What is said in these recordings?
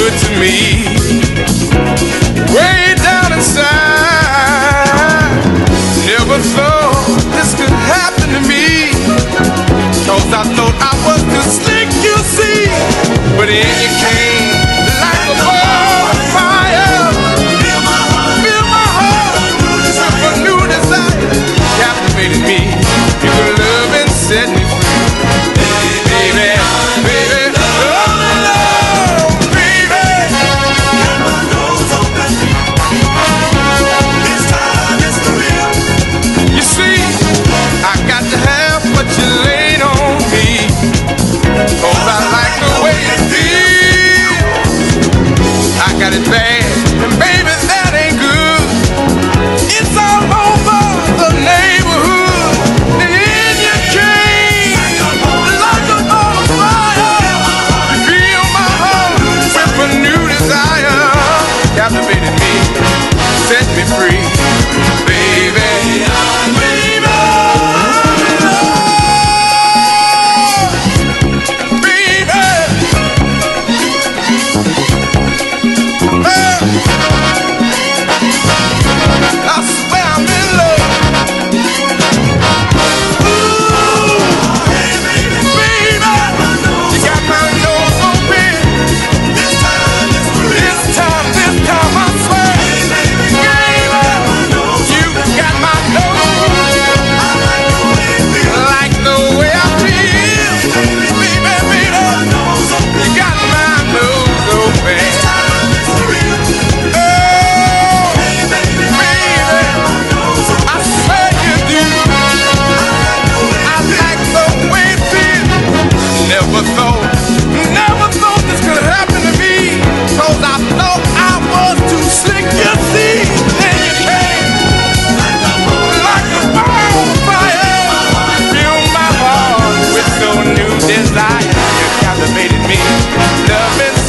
good to me.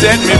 set me